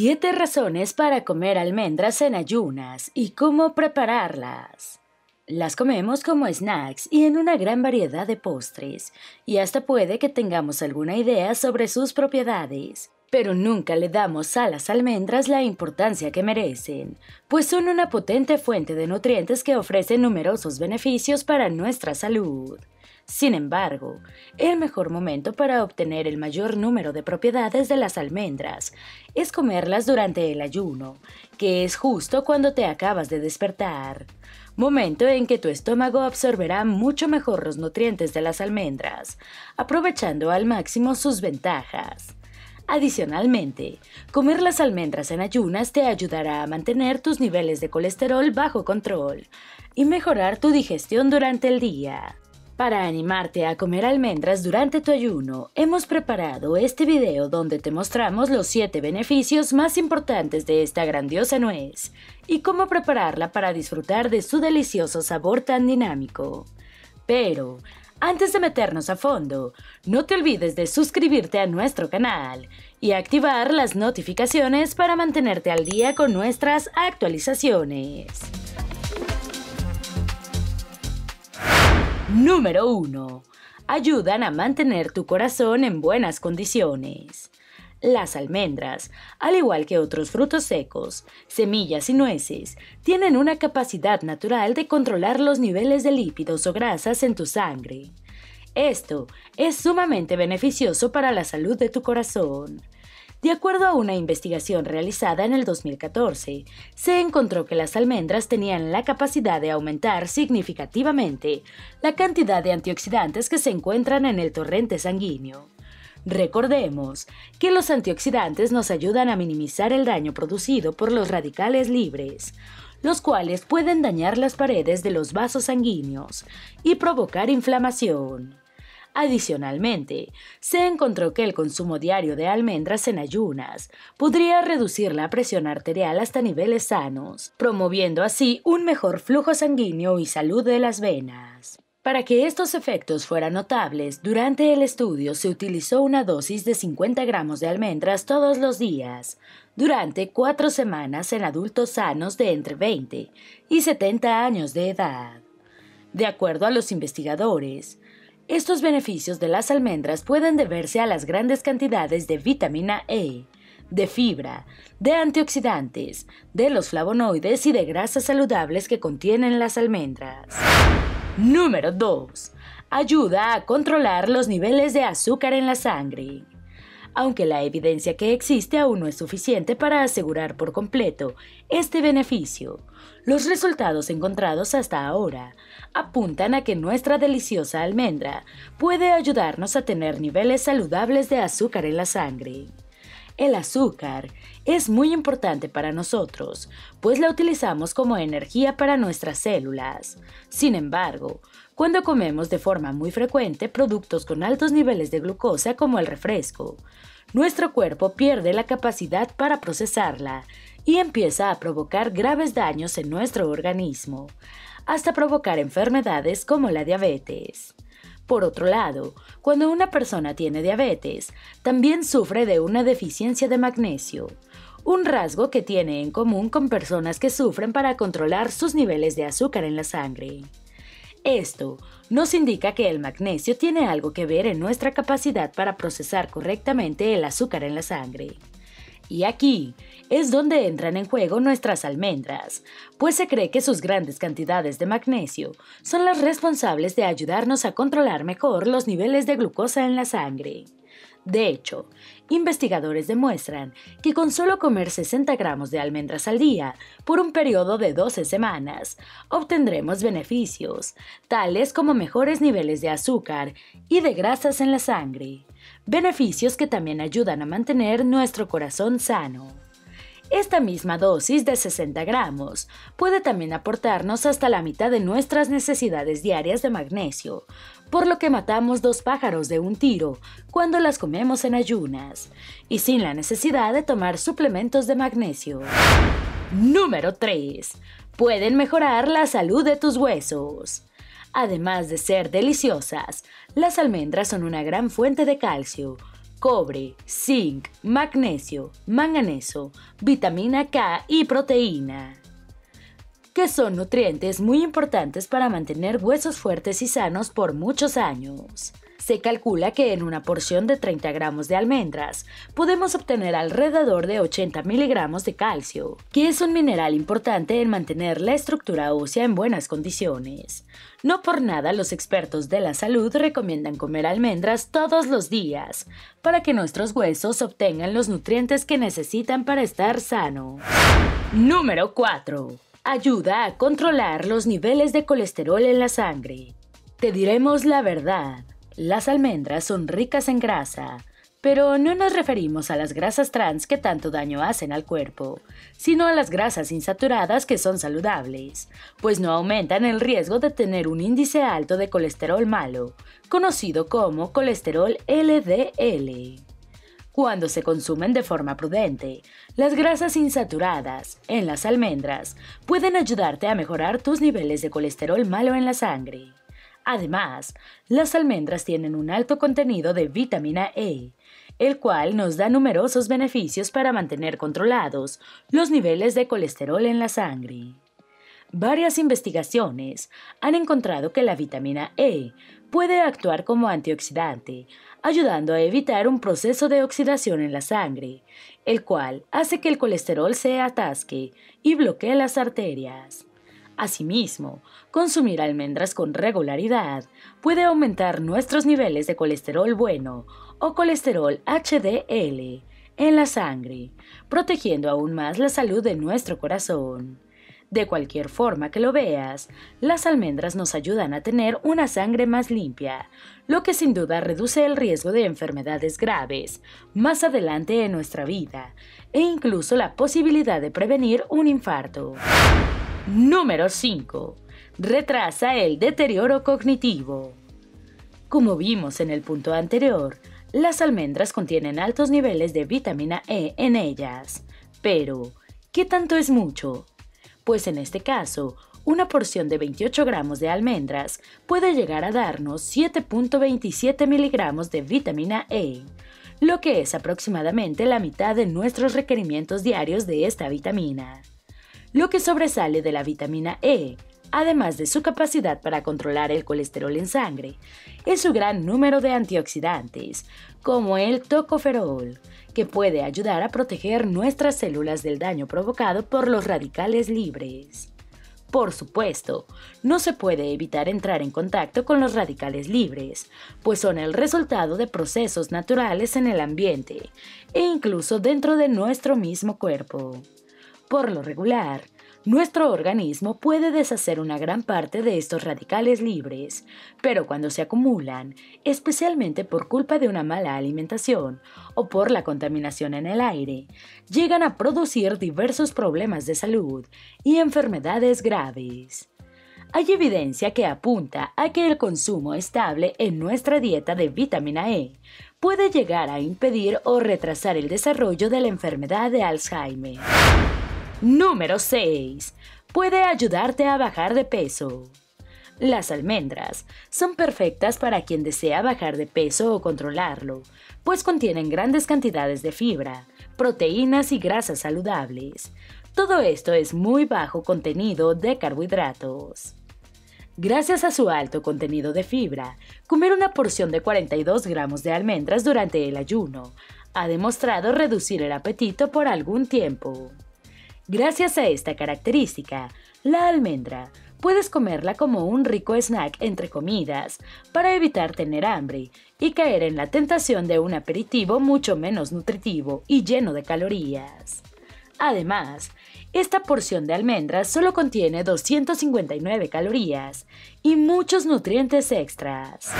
7 razones para comer almendras en ayunas y cómo prepararlas. Las comemos como snacks y en una gran variedad de postres, y hasta puede que tengamos alguna idea sobre sus propiedades. Pero nunca le damos a las almendras la importancia que merecen, pues son una potente fuente de nutrientes que ofrecen numerosos beneficios para nuestra salud. Sin embargo, el mejor momento para obtener el mayor número de propiedades de las almendras es comerlas durante el ayuno, que es justo cuando te acabas de despertar, momento en que tu estómago absorberá mucho mejor los nutrientes de las almendras, aprovechando al máximo sus ventajas. Adicionalmente, comer las almendras en ayunas te ayudará a mantener tus niveles de colesterol bajo control y mejorar tu digestión durante el día. Para animarte a comer almendras durante tu ayuno, hemos preparado este video donde te mostramos los 7 beneficios más importantes de esta grandiosa nuez y cómo prepararla para disfrutar de su delicioso sabor tan dinámico. Pero, antes de meternos a fondo, no te olvides de suscribirte a nuestro canal y activar las notificaciones para mantenerte al día con nuestras actualizaciones. Número 1. Ayudan a mantener tu corazón en buenas condiciones. Las almendras, al igual que otros frutos secos, semillas y nueces, tienen una capacidad natural de controlar los niveles de lípidos o grasas en tu sangre. Esto es sumamente beneficioso para la salud de tu corazón. De acuerdo a una investigación realizada en el 2014, se encontró que las almendras tenían la capacidad de aumentar significativamente la cantidad de antioxidantes que se encuentran en el torrente sanguíneo. Recordemos que los antioxidantes nos ayudan a minimizar el daño producido por los radicales libres, los cuales pueden dañar las paredes de los vasos sanguíneos y provocar inflamación. Adicionalmente, se encontró que el consumo diario de almendras en ayunas podría reducir la presión arterial hasta niveles sanos, promoviendo así un mejor flujo sanguíneo y salud de las venas. Para que estos efectos fueran notables, durante el estudio se utilizó una dosis de 50 gramos de almendras todos los días, durante cuatro semanas en adultos sanos de entre 20 y 70 años de edad. De acuerdo a los investigadores, estos beneficios de las almendras pueden deberse a las grandes cantidades de vitamina E, de fibra, de antioxidantes, de los flavonoides y de grasas saludables que contienen las almendras. Número 2. Ayuda a controlar los niveles de azúcar en la sangre aunque la evidencia que existe aún no es suficiente para asegurar por completo este beneficio. Los resultados encontrados hasta ahora apuntan a que nuestra deliciosa almendra puede ayudarnos a tener niveles saludables de azúcar en la sangre. El azúcar es muy importante para nosotros, pues la utilizamos como energía para nuestras células. Sin embargo, cuando comemos de forma muy frecuente productos con altos niveles de glucosa como el refresco, nuestro cuerpo pierde la capacidad para procesarla y empieza a provocar graves daños en nuestro organismo, hasta provocar enfermedades como la diabetes. Por otro lado, cuando una persona tiene diabetes, también sufre de una deficiencia de magnesio, un rasgo que tiene en común con personas que sufren para controlar sus niveles de azúcar en la sangre. Esto nos indica que el magnesio tiene algo que ver en nuestra capacidad para procesar correctamente el azúcar en la sangre. Y aquí es donde entran en juego nuestras almendras, pues se cree que sus grandes cantidades de magnesio son las responsables de ayudarnos a controlar mejor los niveles de glucosa en la sangre. De hecho, investigadores demuestran que con solo comer 60 gramos de almendras al día por un periodo de 12 semanas, obtendremos beneficios, tales como mejores niveles de azúcar y de grasas en la sangre, beneficios que también ayudan a mantener nuestro corazón sano. Esta misma dosis de 60 gramos puede también aportarnos hasta la mitad de nuestras necesidades diarias de magnesio, por lo que matamos dos pájaros de un tiro cuando las comemos en ayunas, y sin la necesidad de tomar suplementos de magnesio. Número 3. Pueden mejorar la salud de tus huesos. Además de ser deliciosas, las almendras son una gran fuente de calcio, cobre, zinc, magnesio, manganeso, vitamina K y proteína que son nutrientes muy importantes para mantener huesos fuertes y sanos por muchos años. Se calcula que en una porción de 30 gramos de almendras podemos obtener alrededor de 80 miligramos de calcio, que es un mineral importante en mantener la estructura ósea en buenas condiciones. No por nada los expertos de la salud recomiendan comer almendras todos los días, para que nuestros huesos obtengan los nutrientes que necesitan para estar sano. Número 4 ayuda a controlar los niveles de colesterol en la sangre. Te diremos la verdad, las almendras son ricas en grasa, pero no nos referimos a las grasas trans que tanto daño hacen al cuerpo, sino a las grasas insaturadas que son saludables, pues no aumentan el riesgo de tener un índice alto de colesterol malo, conocido como colesterol LDL cuando se consumen de forma prudente. Las grasas insaturadas en las almendras pueden ayudarte a mejorar tus niveles de colesterol malo en la sangre. Además, las almendras tienen un alto contenido de vitamina E, el cual nos da numerosos beneficios para mantener controlados los niveles de colesterol en la sangre. Varias investigaciones han encontrado que la vitamina E puede actuar como antioxidante, ayudando a evitar un proceso de oxidación en la sangre, el cual hace que el colesterol se atasque y bloquee las arterias. Asimismo, consumir almendras con regularidad puede aumentar nuestros niveles de colesterol bueno o colesterol HDL en la sangre, protegiendo aún más la salud de nuestro corazón. De cualquier forma que lo veas, las almendras nos ayudan a tener una sangre más limpia, lo que sin duda reduce el riesgo de enfermedades graves más adelante en nuestra vida e incluso la posibilidad de prevenir un infarto. Número 5. Retrasa el deterioro cognitivo. Como vimos en el punto anterior, las almendras contienen altos niveles de vitamina E en ellas. Pero, ¿qué tanto es mucho? Pues en este caso, una porción de 28 gramos de almendras puede llegar a darnos 7.27 miligramos de vitamina E, lo que es aproximadamente la mitad de nuestros requerimientos diarios de esta vitamina. Lo que sobresale de la vitamina E, además de su capacidad para controlar el colesterol en sangre, es su gran número de antioxidantes, como el tocoferol, que puede ayudar a proteger nuestras células del daño provocado por los radicales libres. Por supuesto, no se puede evitar entrar en contacto con los radicales libres, pues son el resultado de procesos naturales en el ambiente e incluso dentro de nuestro mismo cuerpo. Por lo regular, nuestro organismo puede deshacer una gran parte de estos radicales libres, pero cuando se acumulan, especialmente por culpa de una mala alimentación o por la contaminación en el aire, llegan a producir diversos problemas de salud y enfermedades graves. Hay evidencia que apunta a que el consumo estable en nuestra dieta de vitamina E puede llegar a impedir o retrasar el desarrollo de la enfermedad de Alzheimer. Número 6. Puede ayudarte a bajar de peso. Las almendras son perfectas para quien desea bajar de peso o controlarlo, pues contienen grandes cantidades de fibra, proteínas y grasas saludables. Todo esto es muy bajo contenido de carbohidratos. Gracias a su alto contenido de fibra, comer una porción de 42 gramos de almendras durante el ayuno ha demostrado reducir el apetito por algún tiempo. Gracias a esta característica, la almendra puedes comerla como un rico snack entre comidas para evitar tener hambre y caer en la tentación de un aperitivo mucho menos nutritivo y lleno de calorías. Además, esta porción de almendras solo contiene 259 calorías y muchos nutrientes extras.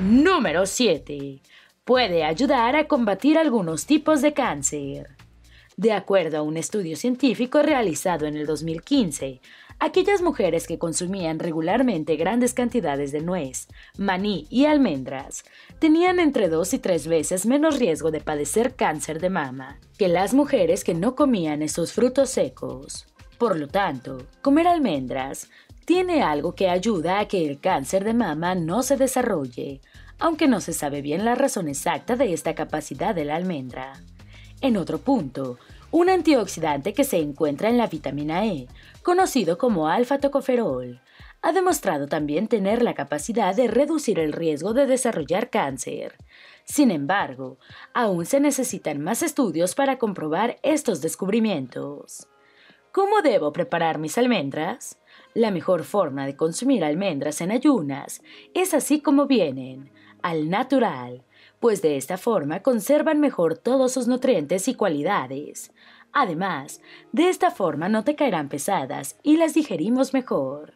Número 7. Puede ayudar a combatir algunos tipos de cáncer. De acuerdo a un estudio científico realizado en el 2015, aquellas mujeres que consumían regularmente grandes cantidades de nuez, maní y almendras tenían entre dos y tres veces menos riesgo de padecer cáncer de mama que las mujeres que no comían esos frutos secos. Por lo tanto, comer almendras tiene algo que ayuda a que el cáncer de mama no se desarrolle, aunque no se sabe bien la razón exacta de esta capacidad de la almendra. En otro punto, un antioxidante que se encuentra en la vitamina E, conocido como alfa-tocoferol, ha demostrado también tener la capacidad de reducir el riesgo de desarrollar cáncer. Sin embargo, aún se necesitan más estudios para comprobar estos descubrimientos. ¿Cómo debo preparar mis almendras? La mejor forma de consumir almendras en ayunas es así como vienen, al natural, pues de esta forma conservan mejor todos sus nutrientes y cualidades. Además, de esta forma no te caerán pesadas y las digerimos mejor.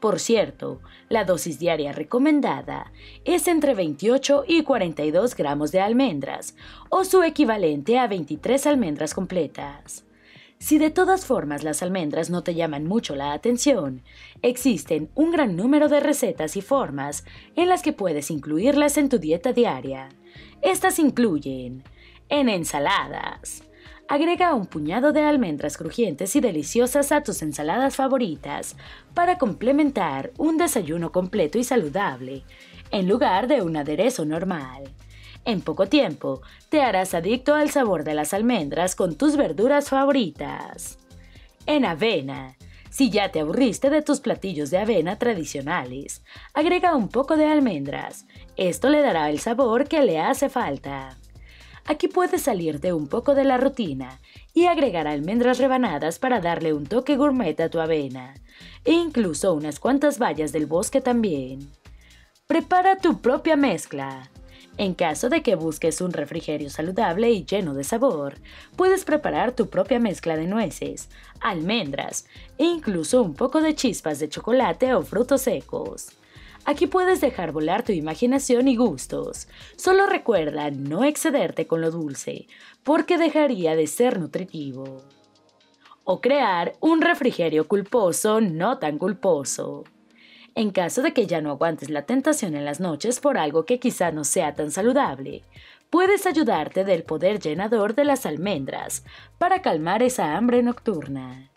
Por cierto, la dosis diaria recomendada es entre 28 y 42 gramos de almendras, o su equivalente a 23 almendras completas. Si de todas formas las almendras no te llaman mucho la atención, existen un gran número de recetas y formas en las que puedes incluirlas en tu dieta diaria. Estas incluyen en ensaladas. Agrega un puñado de almendras crujientes y deliciosas a tus ensaladas favoritas para complementar un desayuno completo y saludable, en lugar de un aderezo normal. En poco tiempo, te harás adicto al sabor de las almendras con tus verduras favoritas. En avena. Si ya te aburriste de tus platillos de avena tradicionales, agrega un poco de almendras. Esto le dará el sabor que le hace falta. Aquí puedes salirte un poco de la rutina y agregar almendras rebanadas para darle un toque gourmet a tu avena, e incluso unas cuantas bayas del bosque también. Prepara tu propia mezcla. En caso de que busques un refrigerio saludable y lleno de sabor, puedes preparar tu propia mezcla de nueces, almendras e incluso un poco de chispas de chocolate o frutos secos. Aquí puedes dejar volar tu imaginación y gustos. Solo recuerda no excederte con lo dulce, porque dejaría de ser nutritivo. O crear un refrigerio culposo no tan culposo. En caso de que ya no aguantes la tentación en las noches por algo que quizá no sea tan saludable, puedes ayudarte del poder llenador de las almendras para calmar esa hambre nocturna.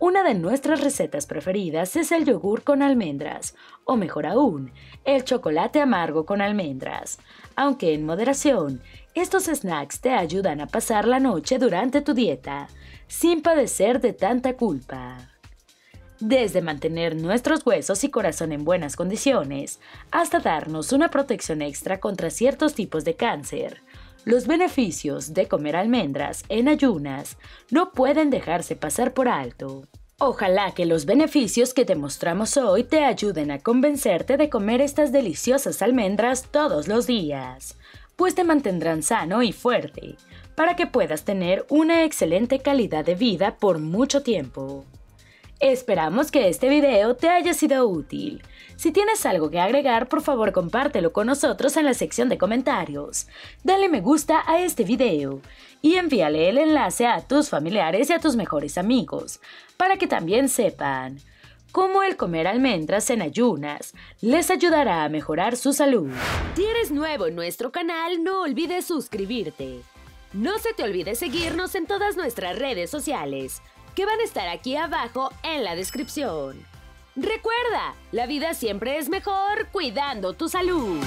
Una de nuestras recetas preferidas es el yogur con almendras, o mejor aún, el chocolate amargo con almendras. Aunque en moderación, estos snacks te ayudan a pasar la noche durante tu dieta, sin padecer de tanta culpa. Desde mantener nuestros huesos y corazón en buenas condiciones, hasta darnos una protección extra contra ciertos tipos de cáncer, los beneficios de comer almendras en ayunas no pueden dejarse pasar por alto. Ojalá que los beneficios que te mostramos hoy te ayuden a convencerte de comer estas deliciosas almendras todos los días, pues te mantendrán sano y fuerte, para que puedas tener una excelente calidad de vida por mucho tiempo. Esperamos que este video te haya sido útil. Si tienes algo que agregar, por favor compártelo con nosotros en la sección de comentarios. Dale me gusta a este video y envíale el enlace a tus familiares y a tus mejores amigos, para que también sepan cómo el comer almendras en ayunas les ayudará a mejorar su salud. Si eres nuevo en nuestro canal, no olvides suscribirte. No se te olvide seguirnos en todas nuestras redes sociales que van a estar aquí abajo en la descripción. Recuerda, la vida siempre es mejor cuidando tu salud.